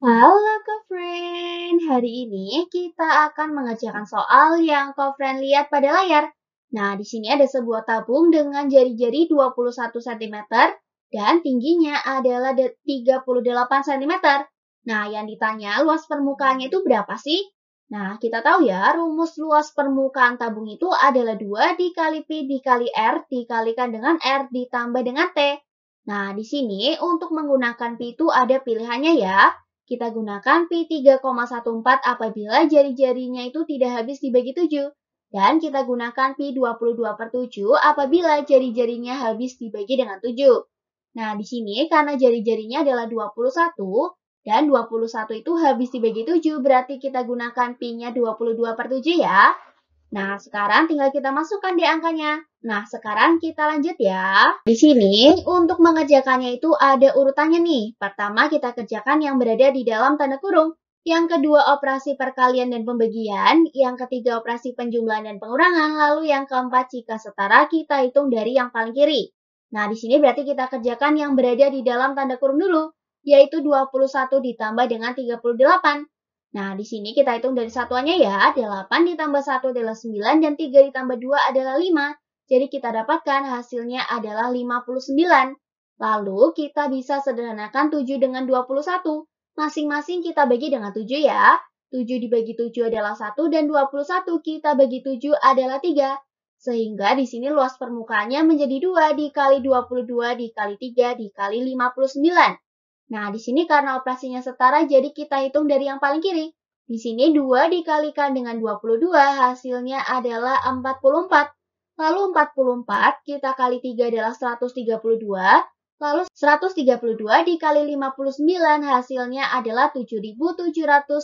Halo Kofriend, hari ini kita akan mengerjakan soal yang Kofriend lihat pada layar. Nah, di sini ada sebuah tabung dengan jari-jari 21 cm dan tingginya adalah 38 cm. Nah, yang ditanya luas permukaannya itu berapa sih? Nah, kita tahu ya, rumus luas permukaan tabung itu adalah 2 dikali Pi dikali R dikalikan dengan R ditambah dengan T. Nah, di sini untuk menggunakan Pi itu ada pilihannya ya. Kita gunakan Pi 3,14 apabila jari-jarinya itu tidak habis dibagi 7. Dan kita gunakan Pi 22 per 7 apabila jari-jarinya habis dibagi dengan 7. Nah, di sini karena jari-jarinya adalah 21, dan 21 itu habis dibagi 7, berarti kita gunakan Pi-nya 22 per 7 ya. Nah, sekarang tinggal kita masukkan di angkanya. Nah, sekarang kita lanjut ya. Di sini, untuk mengerjakannya itu ada urutannya nih. Pertama, kita kerjakan yang berada di dalam tanda kurung. Yang kedua, operasi perkalian dan pembagian. Yang ketiga, operasi penjumlahan dan pengurangan. Lalu yang keempat, jika setara, kita hitung dari yang paling kiri. Nah, di sini berarti kita kerjakan yang berada di dalam tanda kurung dulu yaitu 21 ditambah dengan 38. Nah, di sini kita hitung dari satuannya ya, 8 ditambah 1 adalah 9 dan 3 ditambah 2 adalah 5. Jadi kita dapatkan hasilnya adalah 59. Lalu kita bisa sederhanakan 7 dengan 21. Masing-masing kita bagi dengan 7 ya. 7 dibagi 7 adalah 1 dan 21 kita bagi 7 adalah 3. Sehingga di sini luas permukaannya menjadi 2 dikali 22 dikali 3 dikali 59. Nah, di sini karena operasinya setara, jadi kita hitung dari yang paling kiri. Di sini 2 dikalikan dengan 22, hasilnya adalah 44. Lalu 44 kita kali 3 adalah 132. Lalu 132 dikali 59 hasilnya adalah 7.788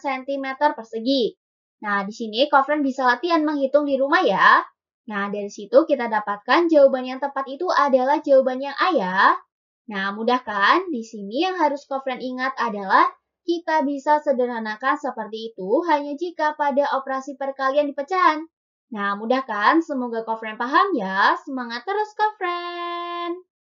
cm persegi. Nah, di sini Kofren bisa latihan menghitung di rumah ya. Nah, dari situ kita dapatkan jawaban yang tepat itu adalah jawaban yang A ya. Nah, mudah kan? Di sini yang harus Kofren ingat adalah kita bisa sederhanakan seperti itu hanya jika pada operasi perkalian di pecahan. Nah, mudah kan? Semoga Kofren paham ya. Semangat terus Kofren!